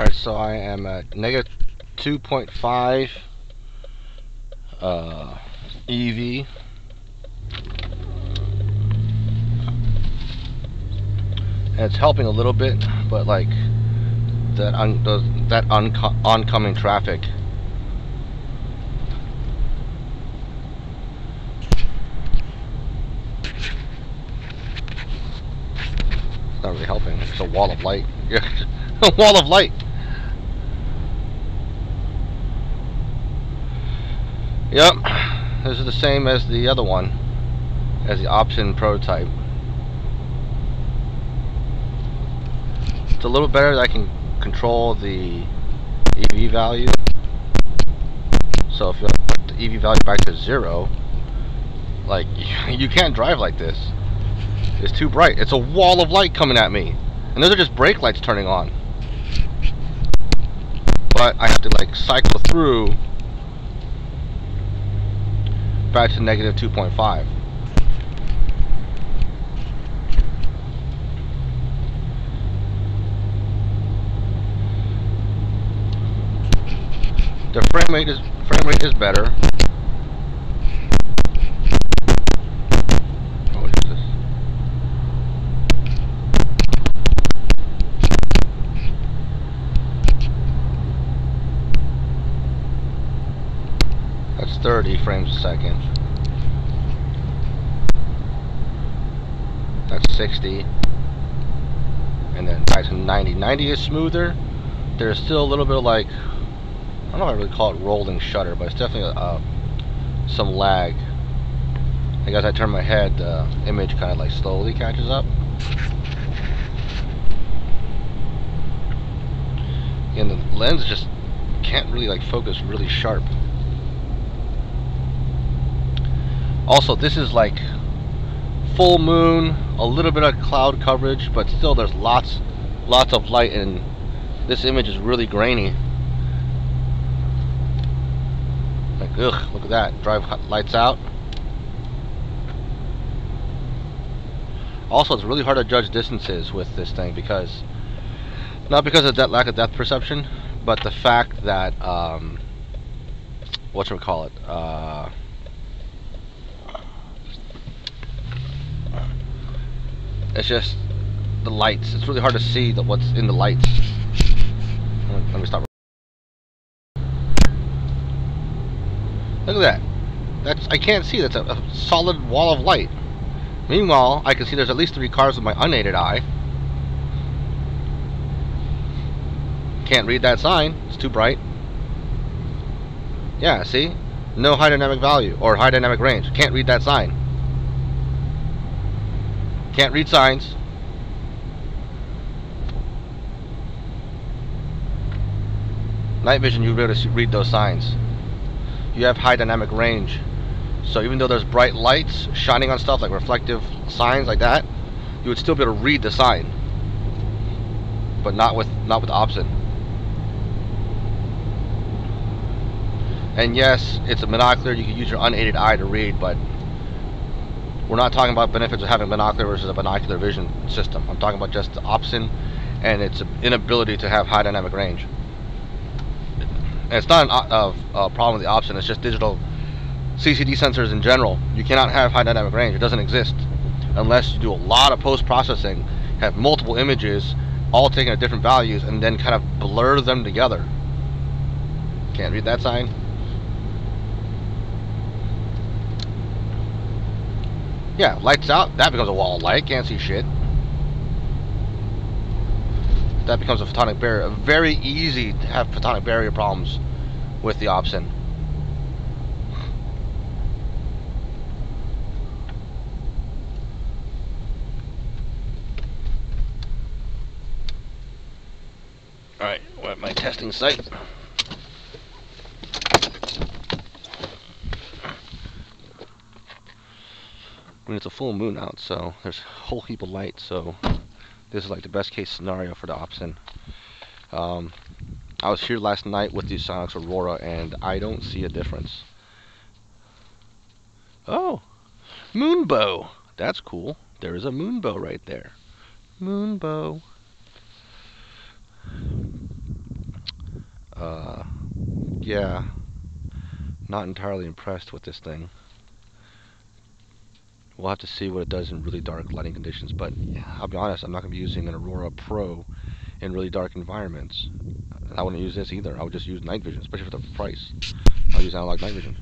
Alright, so I am at negative 2.5 uh, EV. And it's helping a little bit, but like that un those, that oncoming traffic. It's not really helping. It's a wall of light. a wall of light. Yep, this is the same as the other one, as the OPSIN prototype. It's a little better that I can control the EV value. So if you want put the EV value back to zero, like you can't drive like this. It's too bright. It's a wall of light coming at me. And those are just brake lights turning on. But I have to like cycle through back to negative 2.5. The frame rate is frame rate is better. Oh, what is this? That's 30 frames a second. That's 60. And then back to 90. 90 is smoother. There's still a little bit of like, I don't know if I really call it rolling shutter, but it's definitely uh, some lag. Like as I turn my head, the image kind of like slowly catches up. And the lens just can't really like focus really sharp. Also, this is like full moon, a little bit of cloud coverage, but still there's lots lots of light and this image is really grainy. Like, ugh, look at that. Drive lights out. Also, it's really hard to judge distances with this thing because, not because of that lack of depth perception, but the fact that, um, what should we call it? Uh, it's just the lights. It's really hard to see the, what's in the lights. Let me stop. Look at that. That's I can't see. That's a, a, solid wall of light. Meanwhile, I can see there's at least three cars with my unaided eye. Can't read that sign. It's too bright. Yeah, see? No high dynamic value or high dynamic range. Can't read that sign. Can't read signs. Night vision, you'll be able to read those signs. You have high dynamic range. So even though there's bright lights shining on stuff like reflective signs like that, you would still be able to read the sign. But not with not with OPSIN. And yes, it's a monocular, you can use your unaided eye to read, but we're not talking about benefits of having binocular versus a binocular vision system. I'm talking about just the OPSIN and its inability to have high dynamic range. And it's not a uh, uh, problem with the OPSIN, it's just digital CCD sensors in general. You cannot have high dynamic range, it doesn't exist unless you do a lot of post-processing, have multiple images, all taken at different values, and then kind of blur them together. Can't read that sign? Yeah, lights out, that becomes a wall of light, can't see shit. That becomes a photonic barrier. Very easy to have photonic barrier problems with the OPSIN. Alright, we're at my testing site. I mean, it's a full moon out, so there's a whole heap of light, so this is like the best case scenario for the OPSIN. Um, I was here last night with the SiOnyx Aurora, and I don't see a difference. Oh, moonbow. That's cool. There is a moonbow right there. Moonbow. uh, yeah, not entirely impressed with this thing. We'll have to see what it does in really dark lighting conditions, but I'll be honest, I'm not going to be using an Aurora Pro in really dark environments. I wouldn't use this either. I would just use night vision, especially for the price. I'll use analog night vision.